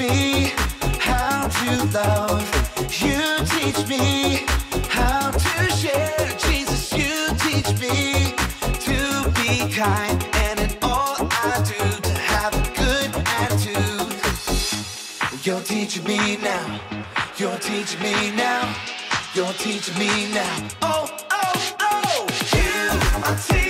me how to love. You teach me how to share. Jesus, you teach me to be kind. And in all I do, to have a good attitude. You're teaching me now. You're teaching me now. You're teaching me now. Oh, oh, oh. You are teaching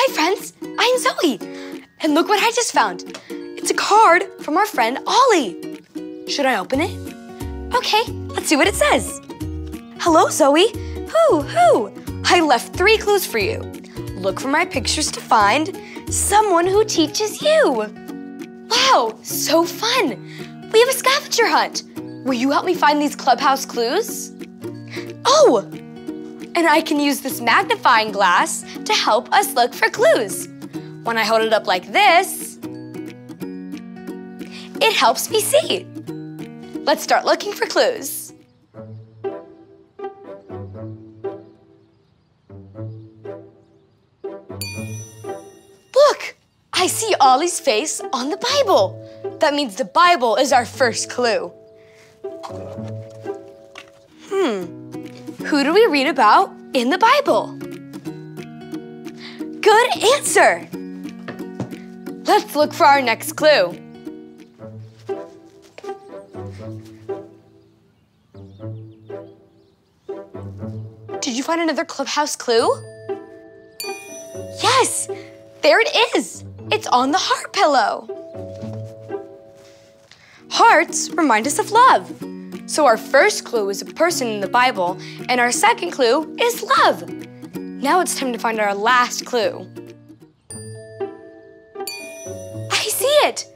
hi friends. I'm Zoe. And look what I just found. It's a card from our friend Ollie. Should I open it? Okay, let's see what it says. Hello, Zoe. Who, who? I left three clues for you. Look for my pictures to find someone who teaches you. Wow, so fun. We have a scavenger hunt. Will you help me find these clubhouse clues? Oh, and I can use this magnifying glass to help us look for clues. When I hold it up like this, it helps me see. Let's start looking for clues. Look, I see Ollie's face on the Bible. That means the Bible is our first clue. Hmm, who do we read about in the Bible? Good answer! Let's look for our next clue. Did you find another clubhouse clue? Yes! There it is! It's on the heart pillow. Hearts remind us of love. So our first clue is a person in the Bible, and our second clue is love. Now it's time to find our last clue. I see it!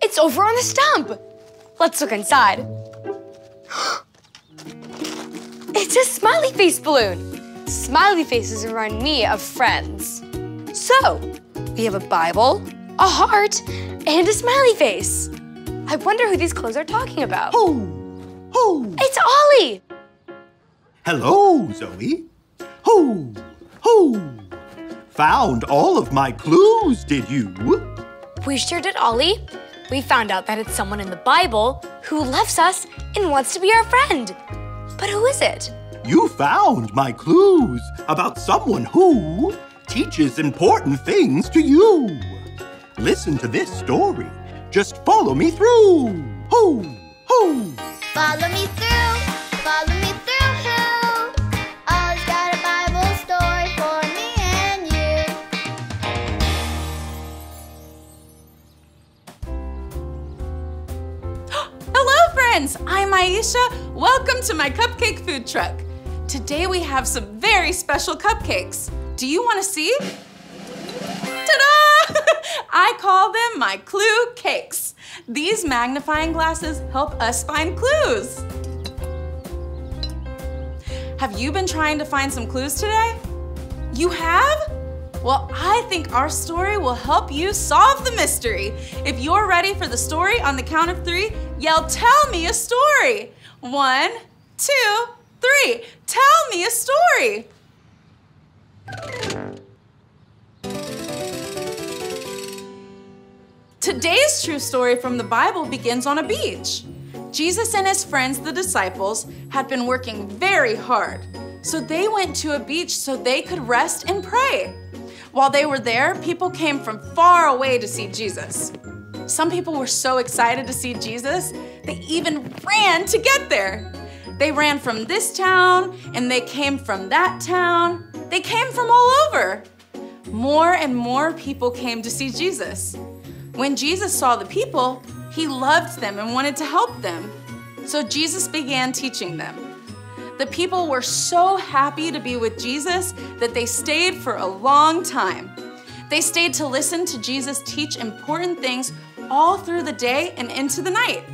It's over on the stump. Let's look inside. It's a smiley face balloon. Smiley faces remind me of friends. So, we have a Bible, a heart, and a smiley face. I wonder who these clues are talking about. Who? It's Ollie! Hello, Zoe. Who? Who? Found all of my clues, did you? We sure did, Ollie. We found out that it's someone in the Bible who loves us and wants to be our friend. But who is it? You found my clues about someone who teaches important things to you. Listen to this story. Just follow me through. Who? Who? Follow me through, follow me through. Ollie's got a Bible story for me and you. Hello friends, I'm Aisha. Welcome to my cupcake food truck. Today we have some very special cupcakes. Do you want to see? I call them my clue cakes. These magnifying glasses help us find clues. Have you been trying to find some clues today? You have? Well, I think our story will help you solve the mystery. If you're ready for the story on the count of three, yell, Tell me a story. One, two, three. Tell me a story. Today's true story from the Bible begins on a beach. Jesus and his friends, the disciples, had been working very hard. So they went to a beach so they could rest and pray. While they were there, people came from far away to see Jesus. Some people were so excited to see Jesus, they even ran to get there. They ran from this town and they came from that town. They came from all over. More and more people came to see Jesus. When Jesus saw the people, he loved them and wanted to help them. So Jesus began teaching them. The people were so happy to be with Jesus that they stayed for a long time. They stayed to listen to Jesus teach important things all through the day and into the night.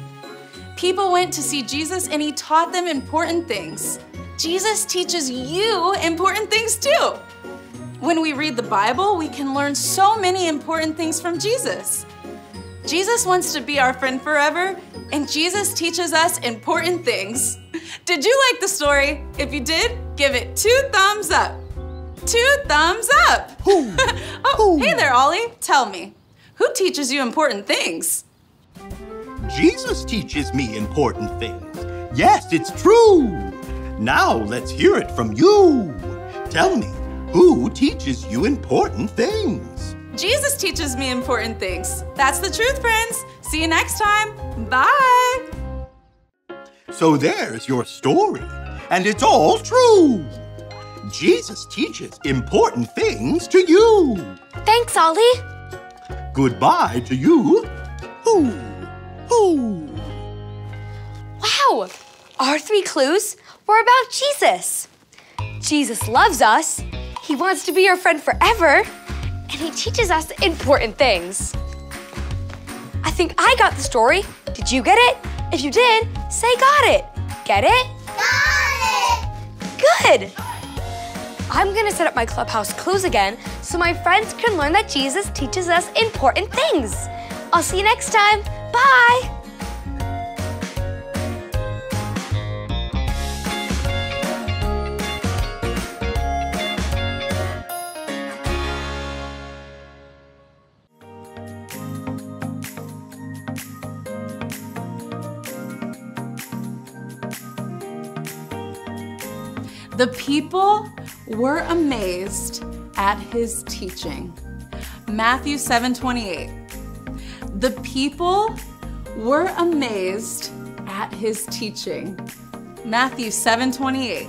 People went to see Jesus and he taught them important things. Jesus teaches you important things too. When we read the Bible, we can learn so many important things from Jesus. Jesus wants to be our friend forever, and Jesus teaches us important things. Did you like the story? If you did, give it two thumbs up. Two thumbs up. oh, hey there, Ollie. Tell me, who teaches you important things? Jesus teaches me important things. Yes, it's true. Now let's hear it from you. Tell me, who teaches you important things? Jesus teaches me important things. That's the truth, friends. See you next time. Bye. So there's your story, and it's all true. Jesus teaches important things to you. Thanks, Ollie. Goodbye to you. Hoo, hoo. Wow! Our three clues were about Jesus. Jesus loves us, He wants to be our friend forever, and He teaches us important things. I think I got the story. Did you get it? If you did, say got it. Get it? Got it! Good! I'm gonna set up my clubhouse clues again so my friends can learn that Jesus teaches us important things. I'll see you next time. Bye! The people were amazed at his teaching. Matthew 7:28. The people were amazed at his teaching. Matthew 7:28.